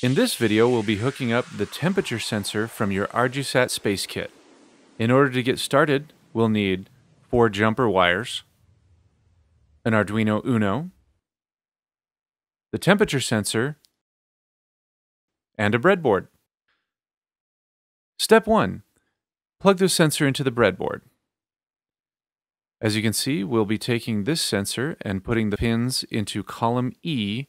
In this video, we'll be hooking up the temperature sensor from your Ardusat Space Kit. In order to get started, we'll need four jumper wires, an Arduino Uno, the temperature sensor, and a breadboard. Step 1. Plug the sensor into the breadboard. As you can see, we'll be taking this sensor and putting the pins into column E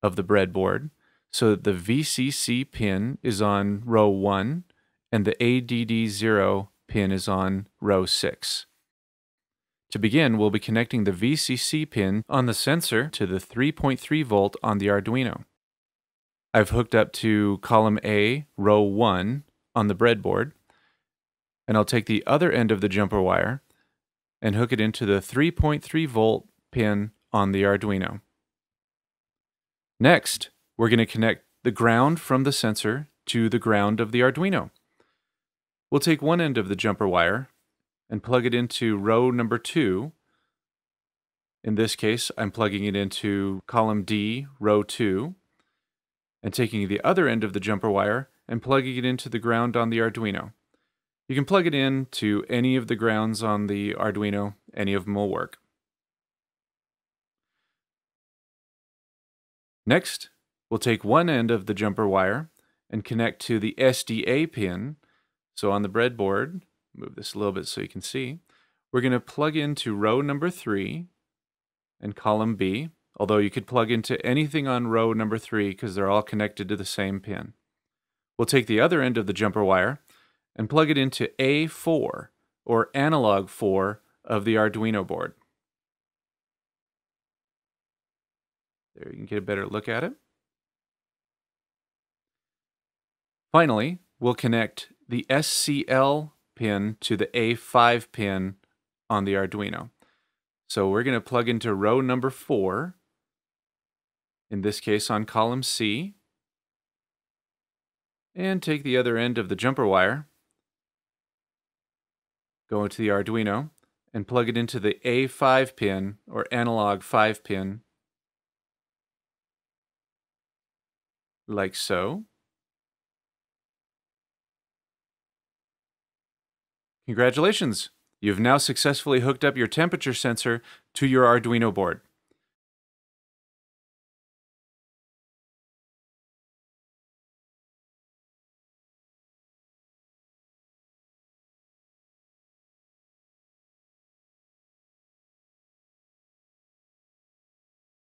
of the breadboard so that the VCC pin is on row 1 and the ADD0 pin is on row 6. To begin, we'll be connecting the VCC pin on the sensor to the 3.3 volt on the Arduino. I've hooked up to column A, row 1 on the breadboard, and I'll take the other end of the jumper wire and hook it into the 3.3 volt pin on the Arduino. Next, we're going to connect the ground from the sensor to the ground of the Arduino. We'll take one end of the jumper wire and plug it into row number two. In this case, I'm plugging it into column D, row two, and taking the other end of the jumper wire and plugging it into the ground on the Arduino. You can plug it in to any of the grounds on the Arduino, any of them will work. Next, We'll take one end of the jumper wire and connect to the SDA pin. So on the breadboard, move this a little bit so you can see, we're going to plug into row number three and column B, although you could plug into anything on row number three because they're all connected to the same pin. We'll take the other end of the jumper wire and plug it into A4 or analog 4 of the Arduino board. There you can get a better look at it. Finally, we'll connect the SCL pin to the A5 pin on the Arduino. So we're going to plug into row number four, in this case on column C, and take the other end of the jumper wire, go into the Arduino, and plug it into the A5 pin or analog 5 pin, like so. Congratulations! You've now successfully hooked up your temperature sensor to your Arduino board.